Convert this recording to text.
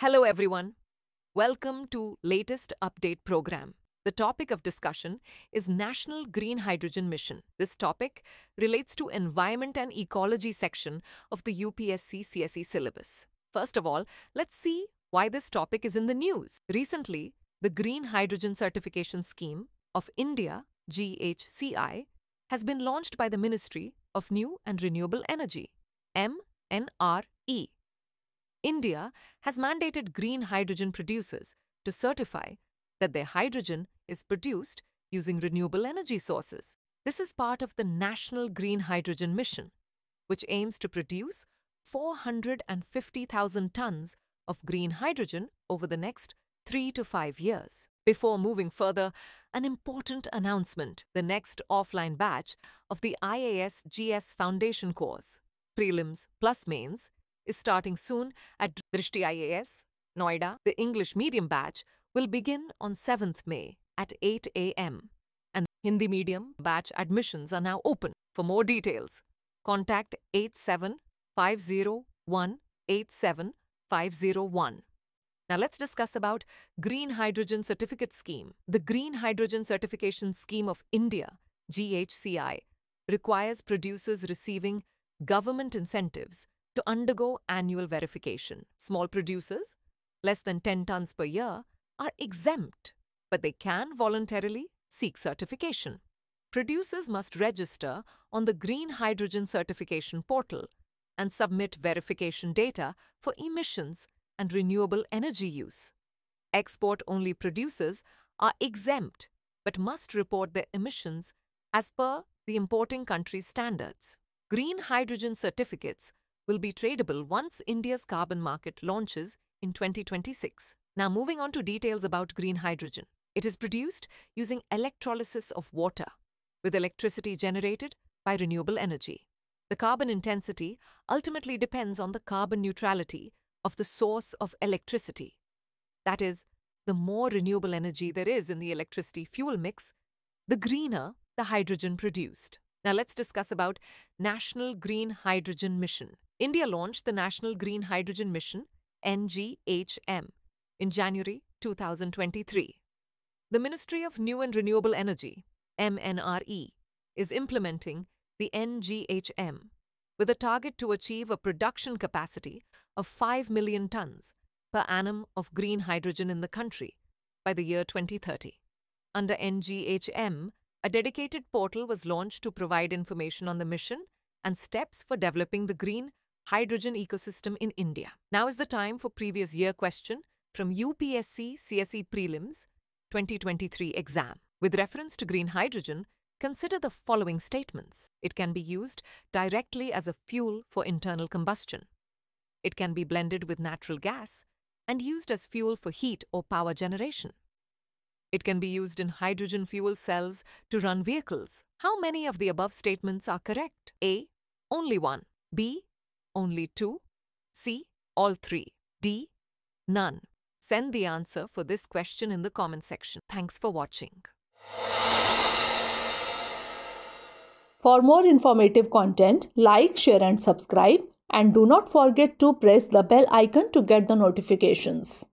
Hello everyone. Welcome to latest update program. The topic of discussion is National Green Hydrogen Mission. This topic relates to environment and ecology section of the UPSC CSE syllabus. First of all, let's see why this topic is in the news. Recently, the Green Hydrogen Certification Scheme of India, GHCI, has been launched by the Ministry of New and Renewable Energy, MNRE. India has mandated green hydrogen producers to certify that their hydrogen is produced using renewable energy sources. This is part of the National Green Hydrogen Mission, which aims to produce 450,000 tons of green hydrogen over the next three to five years. Before moving further, an important announcement the next offline batch of the IAS GS Foundation course, Prelims plus Mains, is starting soon at Drishti IAS, Noida. The English medium batch will begin on 7th May at 8 a.m. and Hindi medium batch admissions are now open. For more details, contact 87501 87501. Now let's discuss about Green Hydrogen Certificate Scheme. The Green Hydrogen Certification Scheme of India, GHCI, requires producers receiving government incentives to undergo annual verification. Small producers, less than 10 tons per year, are exempt, but they can voluntarily seek certification. Producers must register on the Green Hydrogen Certification portal and submit verification data for emissions and renewable energy use. Export only producers are exempt but must report their emissions as per the importing country's standards. Green hydrogen certificates will be tradable once India's carbon market launches in 2026. Now, moving on to details about green hydrogen. It is produced using electrolysis of water with electricity generated by renewable energy. The carbon intensity ultimately depends on the carbon neutrality of the source of electricity. That is, the more renewable energy there is in the electricity fuel mix, the greener the hydrogen produced. Now let's discuss about National Green Hydrogen Mission. India launched the National Green Hydrogen Mission, NGHM, in January 2023. The Ministry of New and Renewable Energy, MNRE, is implementing the NGHM with a target to achieve a production capacity of 5 million tons per annum of green hydrogen in the country by the year 2030. Under NGHM, a dedicated portal was launched to provide information on the mission and steps for developing the green hydrogen ecosystem in India. Now is the time for previous year question from UPSC CSE Prelims 2023 exam. With reference to green hydrogen, Consider the following statements. It can be used directly as a fuel for internal combustion. It can be blended with natural gas and used as fuel for heat or power generation. It can be used in hydrogen fuel cells to run vehicles. How many of the above statements are correct? A. Only one. B. Only two. C. All three. D. None. Send the answer for this question in the comment section. Thanks for watching. For more informative content, like, share and subscribe and do not forget to press the bell icon to get the notifications.